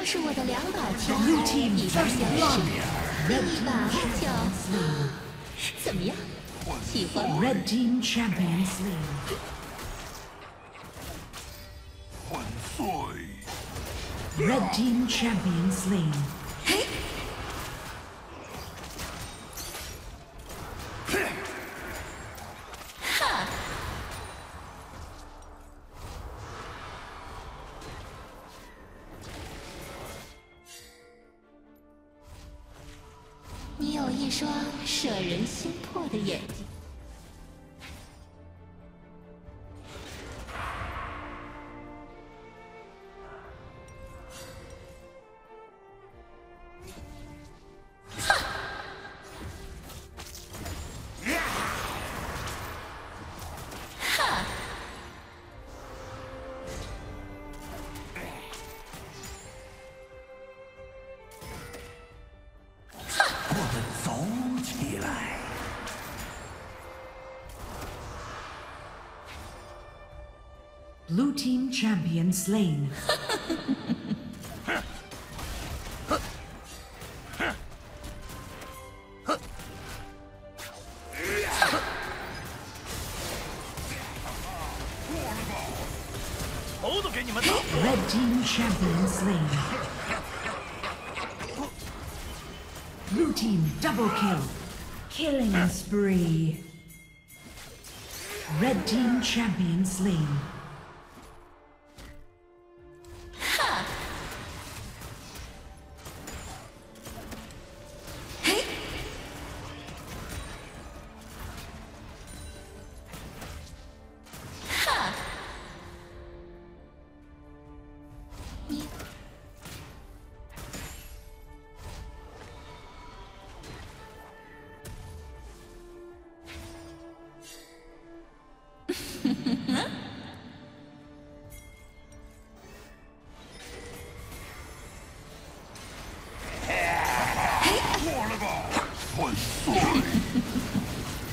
就是我的两把枪 team 一把 first 小一把叫怎么样？喜欢吗？Red team champion slain. 一双摄人心魄的眼睛。Champion slain. Red team champion slain. Blue team double kill. Killing spree. Red team champion slain.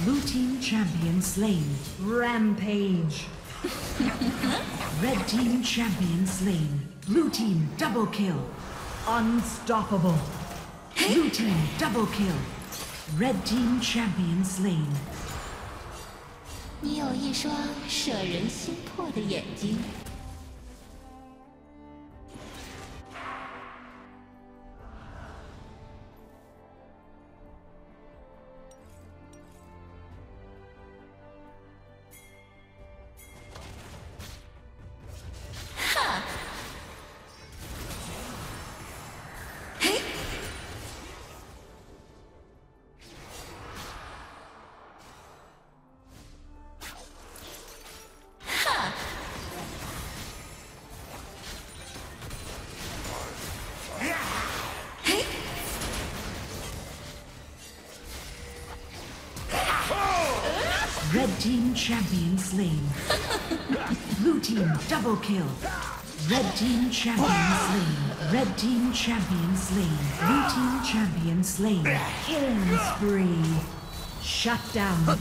Blue team champion slain. Rampage. Red team champion slain. Blue team double kill. Unstoppable. Blue team double kill. Red team champion slain. 你有一双摄人心魄的眼睛。 Team champion slain. Blue team double kill. Red team champion slain. Red team champion slain. Blue team champion slain. Killing spree. Shut down.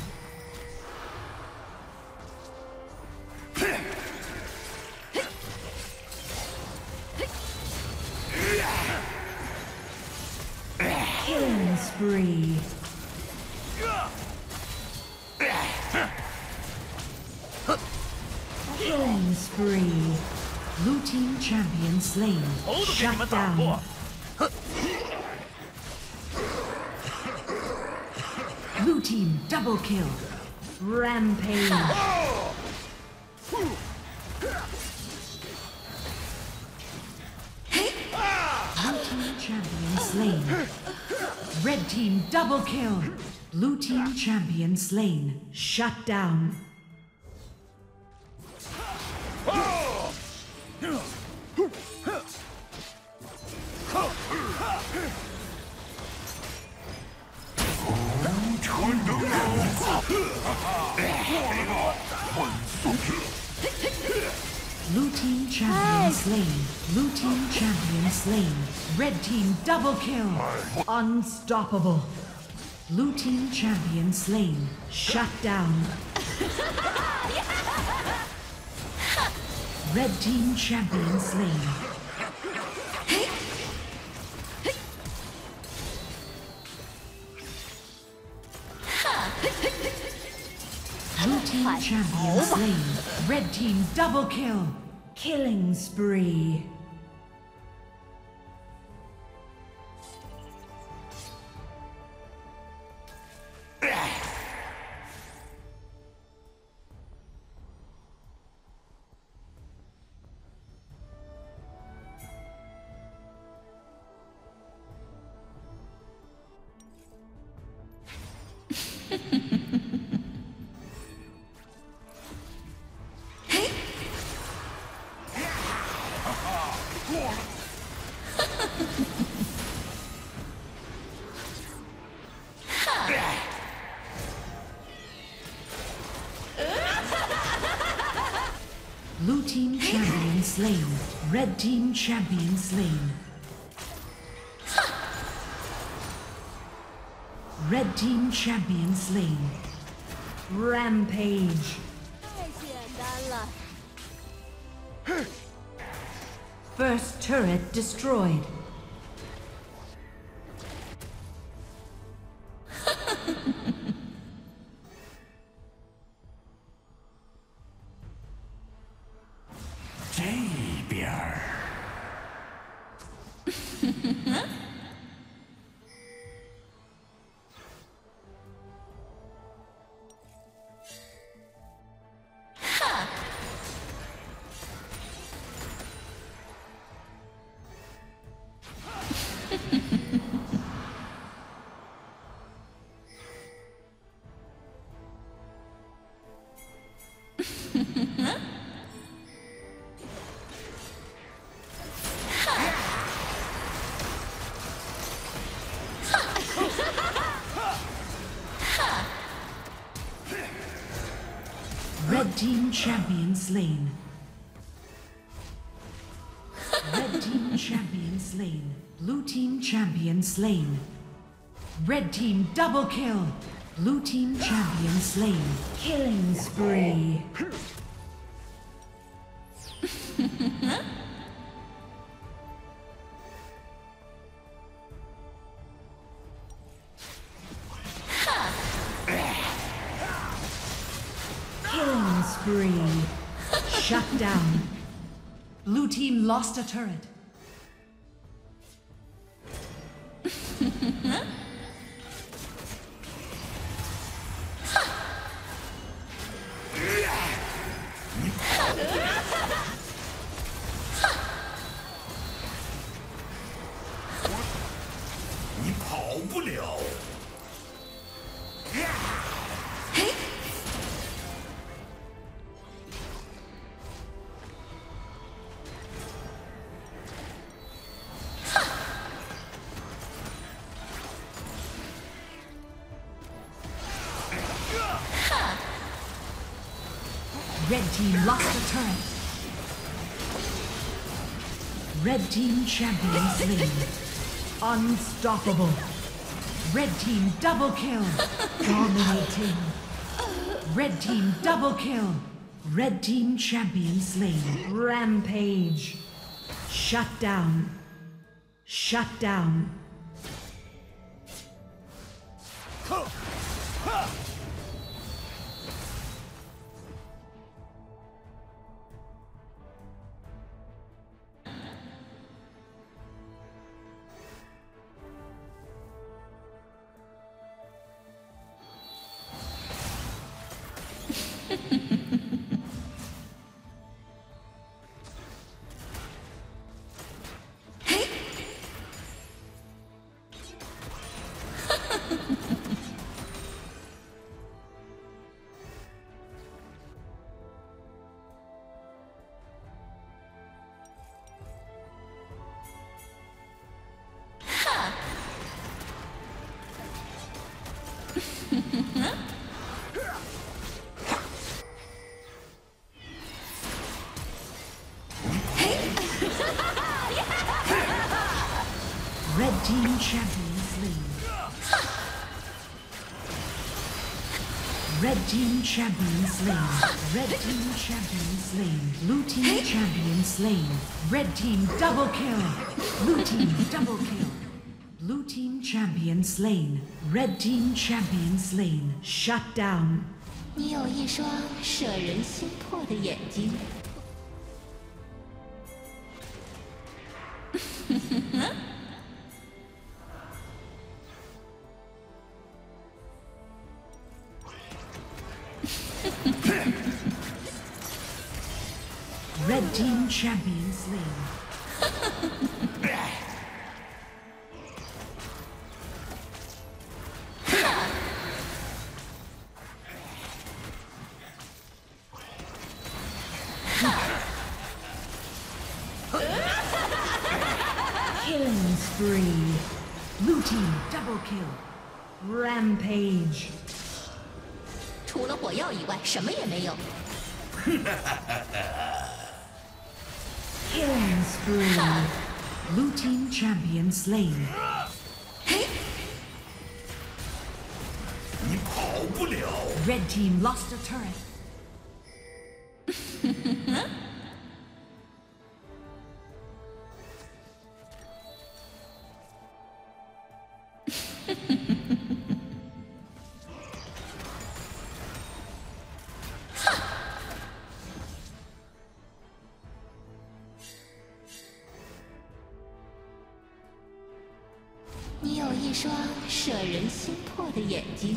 Killing spree. slain. Shut down. Blue team double kill. Rampage. Blue team champion slain. Red team double kill. Blue team champion slain. Shut down. Blue team champion slain. Blue team champion slain. Red team double kill. Unstoppable. Blue team champion slain. Shut down. Red team champion slain. Blue team champion oh slain. Red team double kill. Killing spree. Red team champion slain. Red team champion slain. Rampage. 太简单了。 First turret destroyed. “ Red team champion slain. Red team champion slain. Blue team champion slain. Red team double kill. Blue team champion slain. Killing spree. Shut down. Blue team lost a turret. “ team lost a turret. Red team champion slain. Unstoppable. Red team double kill. Dominating. Red team double kill. Red team champion slain. Rampage. Shut down. Shut down. Red team champion slain. Red team champion slain. Red team champion slain. Blue team champion slain. Red team double kill. Blue team double kill. Blue team champion slain. Red team champion slain. Shut down. 你有一双摄人心魄的眼睛。Red team champion slain. double kill. Rampage. 除了火药以外，什么也没有。 Killing spree. Blue team champion slain. 你跑不了。 Red team lost a turret. “ 你有一双摄人心魄的眼睛。”。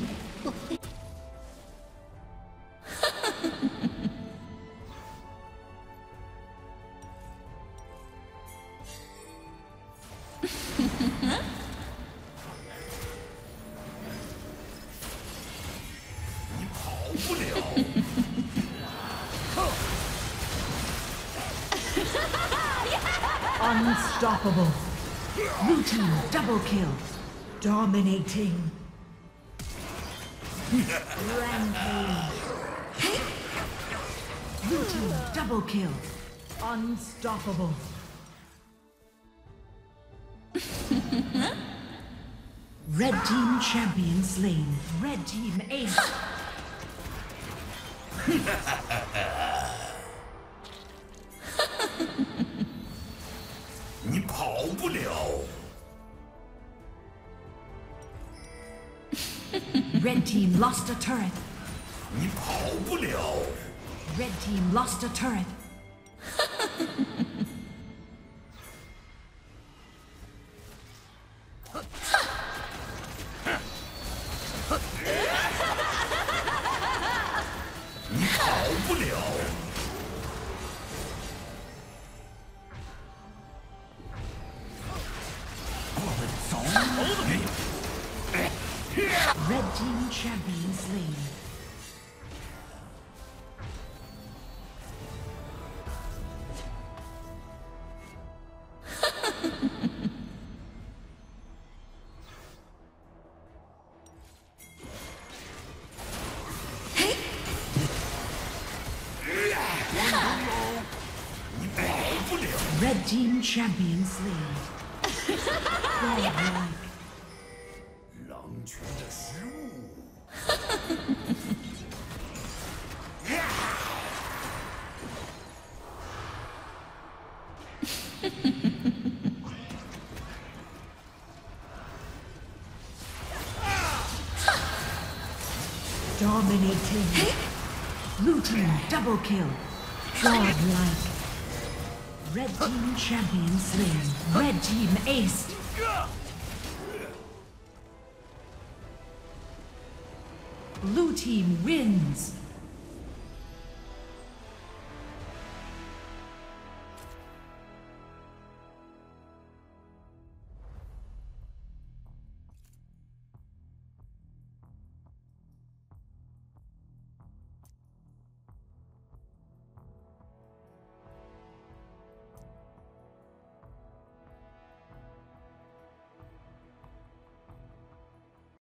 Unstoppable. Blue team double kill. Dominating. Rampage. Blue team double kill. Unstoppable. Red team champion slain. Red team ace. 你跑不了。Red team lost a turret. 你跑不了。Red team lost a turret. " champion slain. Godlike. Long Dominating. Lutein double kill. Godlike. Red team champion slain. Red team ace. Blue team wins.